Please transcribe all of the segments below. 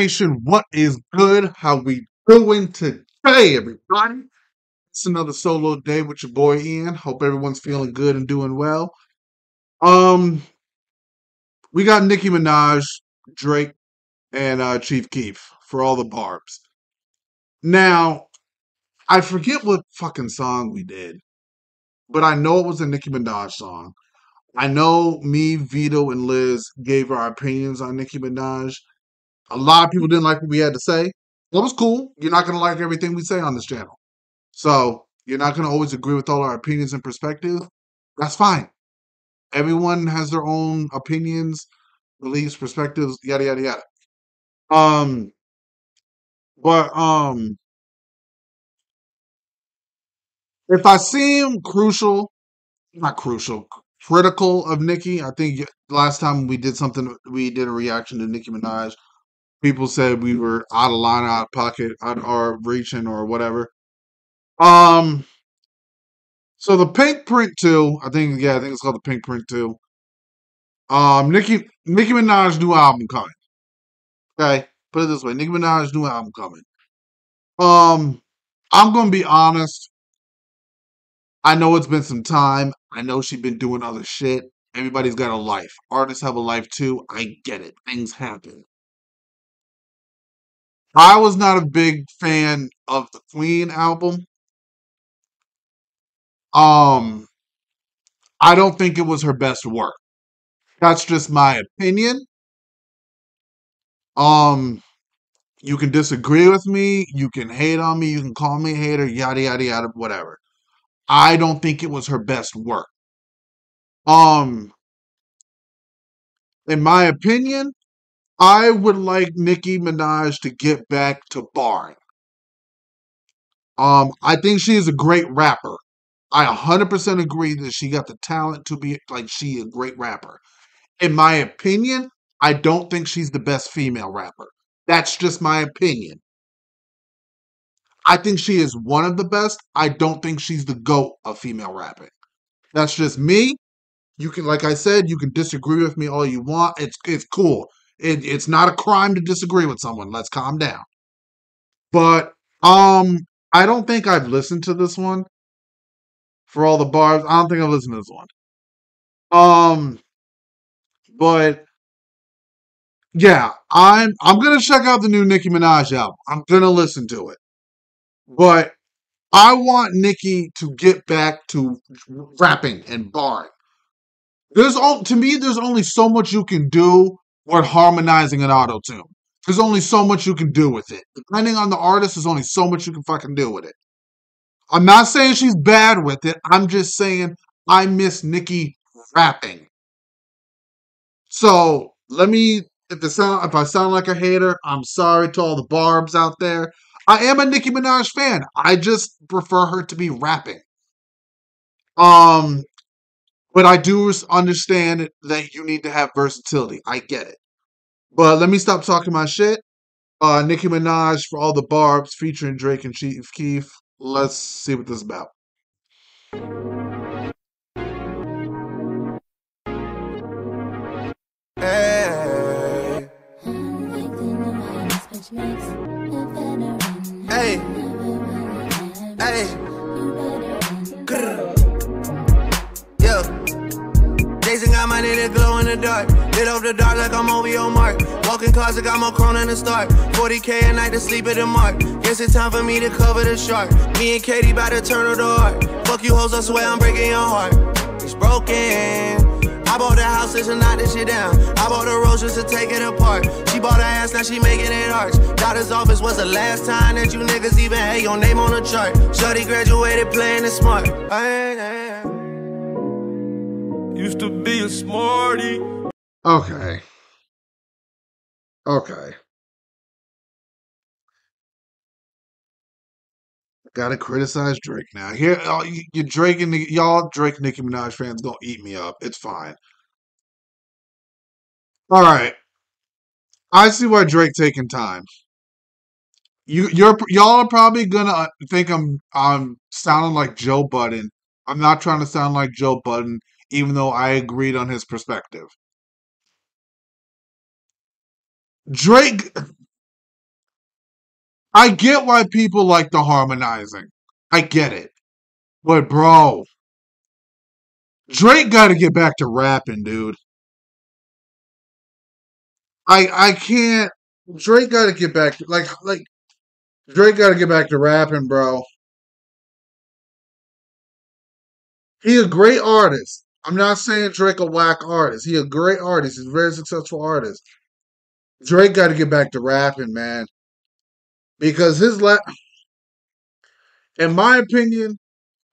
Nation, what is good? How we doing today, everybody? It's another solo day with your boy Ian. Hope everyone's feeling good and doing well. Um, we got Nicki Minaj, Drake, and uh, Chief Keef for all the Barbz. Now, I forget what fucking song we did, but I know it was a Nicki Minaj song. I know me, Vito, and Liz gave our opinions on Nicki Minaj. A lot of people didn't like what we had to say. That was cool. You're not going to like everything we say on this channel. So you're not going to always agree with all our opinions and perspectives. That's fine. Everyone has their own opinions, beliefs, perspectives, yada yada yada. Um, but um, if I seem crucial, not crucial, critical of Nicki, I think last time we did something, we did a reaction to Nicki Minaj. People said we were out of line, out of pocket, out or reaching or whatever. Um, so the Pink Print two, I think, yeah, I think it's called the Pink Print two. Um, Nicki Nicki Minaj new album coming. Okay, put it this way: Nicki Minaj new album coming. Um, I'm gonna be honest. I know it's been some time. I know she's been doing other shit. Everybody's got a life. Artists have a life too. I get it. Things happen. I was not a big fan of the Queen album. Um, I don't think it was her best work. That's just my opinion. Um, you can disagree with me, you can hate on me, you can call me a hater, yada yada yada, whatever. I don't think it was her best work. Um, in my opinion, I would like Nicki Minaj to get back to barring. Um, I think she is a great rapper. I 100% agree that she got the talent to be like she a great rapper. In my opinion, I don't think she's the best female rapper. That's just my opinion. I think she is one of the best. I don't think she's the goat of female rapping. That's just me. You can, like I said, you can disagree with me all you want. It's it's cool. It, it's not a crime to disagree with someone. Let's calm down. But um, I don't think I've listened to this one for all the bars. I don't think I've listened to this one. Um, but yeah, I'm I'm gonna check out the new Nicki Minaj album. I'm gonna listen to it. But I want Nicki to get back to rapping and barring. There's all to me, there's only so much you can do with harmonizing an auto tune. There's only so much you can do with it. Depending on the artist, there's only so much you can fucking do with it. I'm not saying she's bad with it. I'm just saying I miss Nicki rapping. So let me if it sound if I sound like a hater, I'm sorry to all the barbs out there. I am a Nicki Minaj fan. I just prefer her to be rapping. Um, but I do understand that you need to have versatility. I get it. But let me stop talking my shit. Uh, Nicki Minaj for all the Barbz featuring Drake and Chief Keef. Let's see what this is about. Hey. Hey. Hey. My glow in the dark. Lit up the dark like I'm OVO Mark. Walking I got more crown in the start. 40k a night to sleep at the mark. Guess it's time for me to cover the shark. Me and Katie about to turn her the heart. Fuck you hoes, I swear I'm breaking your heart. It's broken. I bought the house just to knock this shit down. I bought the rose just to take it apart. She bought her ass, now she making it arch. Doctor's office was the last time that you niggas even had your name on the chart. Shorty graduated playing it smart. Used to be a smarty. Okay. Okay. Gotta criticize Drake now. Here, oh, you, you Drake and y'all Drake Nicki Minaj fans gonna eat me up. It's fine. All right. I see why Drake taking time. You, you're y'all are probably gonna uh, think I'm I'm sounding like Joe Budden. I'm not trying to sound like Joe Budden, even though I agreed on his perspective. Drake I get why people like the harmonizing. I get it. But bro, Drake got to get back to rapping, dude. I I can't. Drake got to get back to like like Drake got to get back to rapping, bro. He a great artist. I'm not saying Drake a whack artist. He a great artist. He's a very successful artist. Drake got to get back to rapping, man, because his la- in my opinion,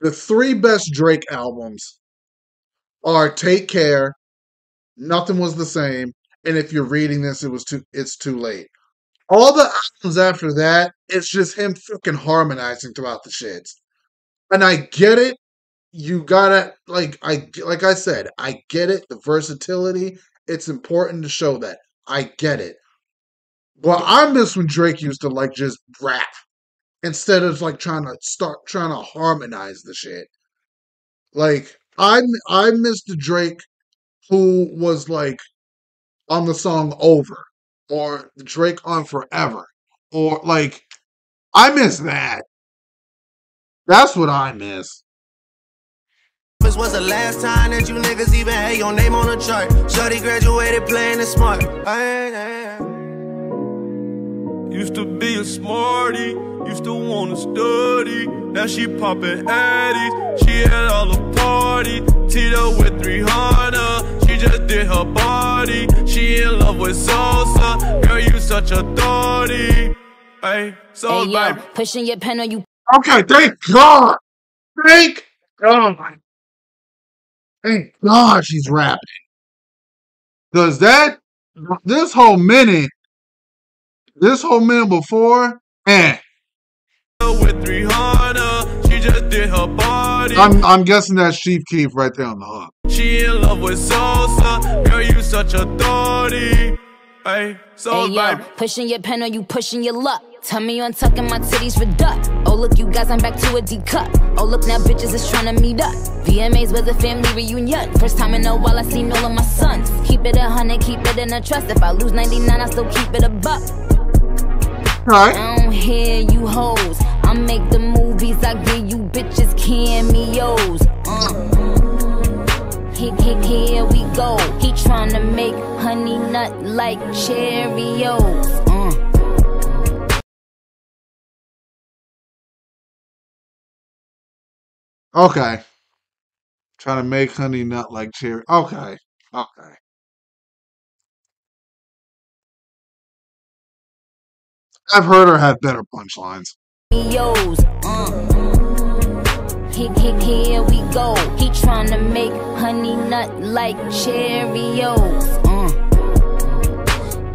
the three best Drake albums are "Take Care," "Nothing Was the Same," and if you're reading this, it was too. It's too late. All the albums after that, it's just him fucking harmonizing throughout the shits. And I get it. You gotta like I like I said, I get it. The versatility. It's important to show that. I get it. But I miss when Drake used to like just rap instead of like trying to start trying to harmonize the shit. Like I I miss the Drake who was like on the song Over or Drake on Forever or like I miss that. That's what I miss. This was the last time that you niggas even had your name on the chart. Shorty graduated playing it smart. Used to be a smarty, used to wanna study. Now she poppin' addies, she at all the party. Tito with 300, she just did her body. She in love with salsa, girl, you such a thotty. Hey, so Hey, yo, pushing your pen on you Okay, thank God. Thank oh God. Thank God she's rapping. Cause that this whole minute, this whole minute before, eh. With she just did her body. I'm I'm guessing that's Chief Keef right there on the hook. She in love with salsa, girl, you such. Hey, so Hey yo, baby. pushing your pen or you pushing your luck. Tell me you untucking my titties for duck. Oh look, you guys, I'm back to a D cup. Oh look, now bitches is trying to meet up. VMAs was a family reunion. First time in a while I seen all of my sons. Keep it a hundred, keep it in a trust. If I lose 99, I still keep it a buck. Right. I don't hear you hoes. I make the movies, I give you bitches cameos. Uh. Here, here, here we go. He tryna make honey nut like Cheerios. Uh. Okay. Trying to make honey nut like cherry. Okay. Okay. I've heard her have better punchlines. Here, here, here we go. He trying to make honey nut like Cheerios.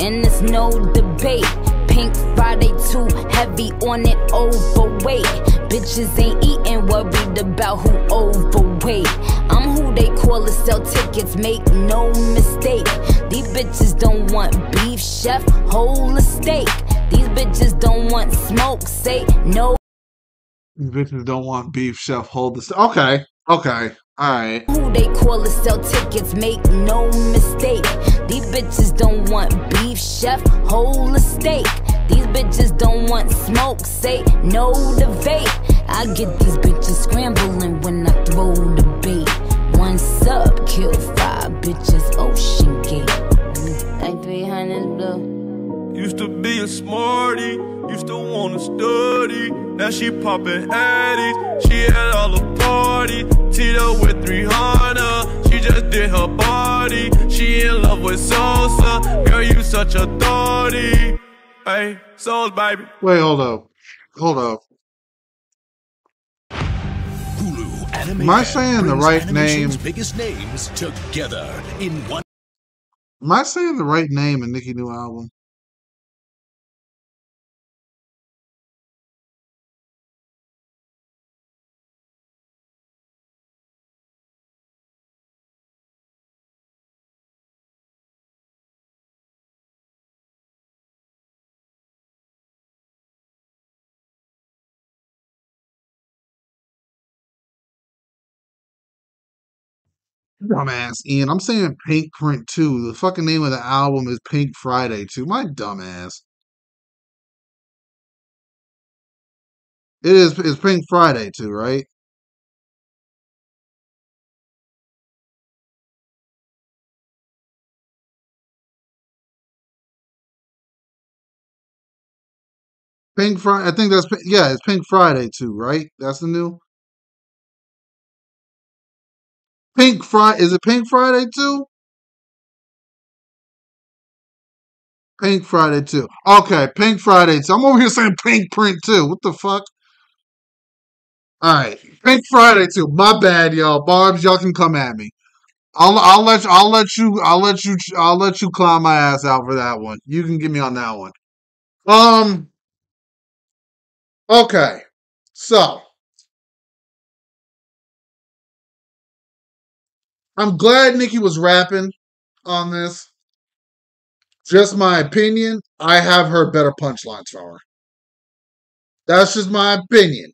And it's no debate. Pink Friday too heavy on it, overweight. Bitches ain't eating, worried about who overweight. I'm who they call to sell tickets, make no mistake. These bitches don't want beef, chef, whole steak. These bitches don't want smoke, say no. These bitches don't want beef, chef. Hold this. Okay. Okay. All right. Who they call to sell tickets, make no mistake. These bitches don't want beef, chef, whole steak. These bitches don't want smoke, say no to vape. I get these bitches scrambling when I throw the bait. One sub, kill five bitches, OceanGate. Like 300 blue. Used to be a smarty, used to wanna study. Now she poppin' addies, she had all the party. Tito with 300, she just did her body. She in love with salsa, girl, you such a thotty. Hey, souls, baby. Wait, hold up. Hold up. Hulu Anime Am I saying the right animation's name? biggest names together in one Am I saying the right name in Nicki new album? Dumbass Ian. I'm saying Pink Print 2. The fucking name of the album is Pink Friday 2. My dumbass. It is. It's Pink Friday too, right? Pink Friday. I think that's yeah. It's Pink Friday too, right? That's the new Pink Friday. Is it Pink Friday too? Pink Friday too. Okay, Pink Friday too. I'm over here saying Pink Print too. What the fuck? All right, Pink Friday too. My bad, y'all. Barbs, y'all can come at me. I'll I'll let I'll let you I'll let you I'll let you climb my ass out for that one. You can get me on that one. Um. Okay. So I'm glad Nicki was rapping on this. Just my opinion. I have heard better punchlines from her. That's just my opinion.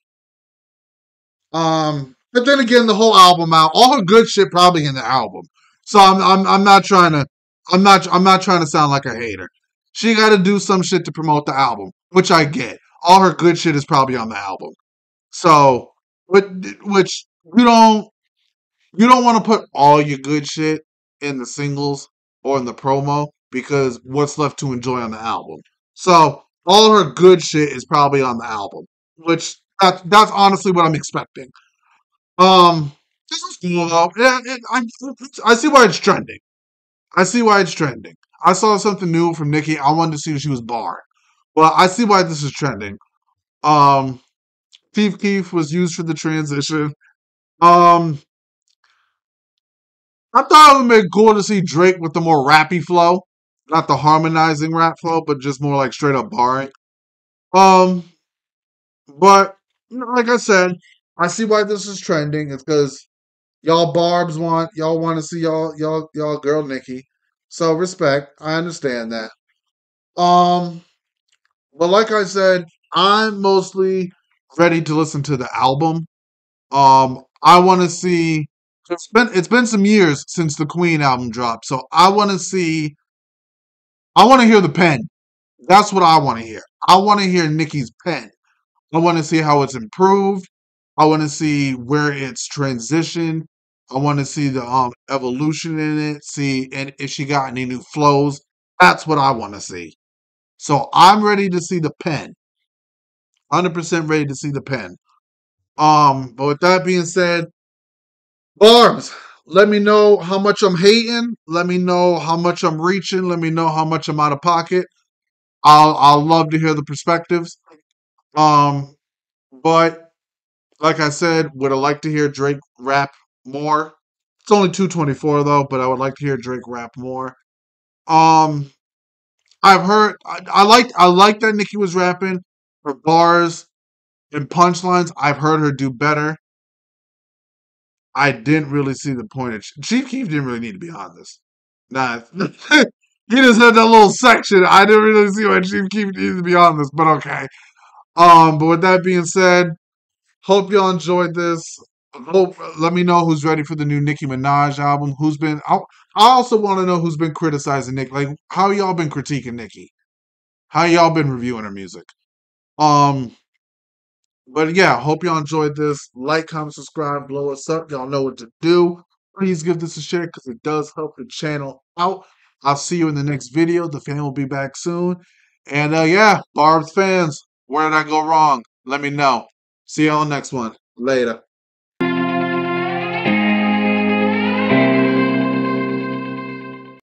Um, but then again, the whole album out, all her good shit probably in the album. So I'm I'm I'm not trying to I'm not I'm not trying to sound like a hater. She got to do some shit to promote the album, which I get. All her good shit is probably on the album. So, which which you don't you don't want to put all your good shit in the singles or in the promo because what's left to enjoy on the album. So all her good shit is probably on the album, which that's that's honestly what I'm expecting. Um, this is cool though. It, I I see why it's trending. I see why it's trending. I saw something new from Nicki. I wanted to see if she was barred. Well, I see why this is trending. Um, Chief Keef was used for the transition. Um, I thought it would be cool to see Drake with the more rappy flow, not the harmonizing rap flow, but just more like straight up barring. Um, but you know, like I said, I see why this is trending. It's because y'all barbs want y'all want to see y'all y'all y'all girl Nicki. So respect. I understand that. Um, but like I said, I'm mostly ready to listen to the album. Um, I want to see. It's been it's been some years since the Queen album dropped, so I want to see. I want to hear the pen. That's what I want to hear. I want to hear Nicki's pen. I want to see how it's improved. I want to see where it's transitioned. I want to see the um evolution in it. See and if she got any new flows. That's what I want to see. So I'm ready to see the pen. 100% ready to see the pen. Um, but with that being said, Barbs, let me know how much I'm hating. Let me know how much I'm reaching. Let me know how much I'm out of pocket. I'll I'll love to hear the perspectives. Um, but like I said, would have liked to hear Drake rap more. It's only 224 though, but I would like to hear Drake rap more. Um, I've heard I, I like I like that Nicki was rapping her bars and punchlines. I've heard her do better. I didn't really see the point of Chief Keef didn't really need to be on this. Nah, he just had that little section. I didn't really see why Chief Keef needed to be on this, but okay. Um, but with that being said, hope y'all enjoyed this. Hope let me know who's ready for the new Nicki Minaj album. Who's been? I, I also want to know who's been criticizing Nick. Like, how y'all been critiquing Nicki? How y'all been reviewing her music? Um, but yeah, hope y'all enjoyed this. Like, comment, subscribe, blow us up. Y'all know what to do. Please give this a share because it does help the channel out. I'll see you in the next video. The fan will be back soon. And uh yeah, Barb's fans, where did I go wrong? Let me know. See y'all next one. Later.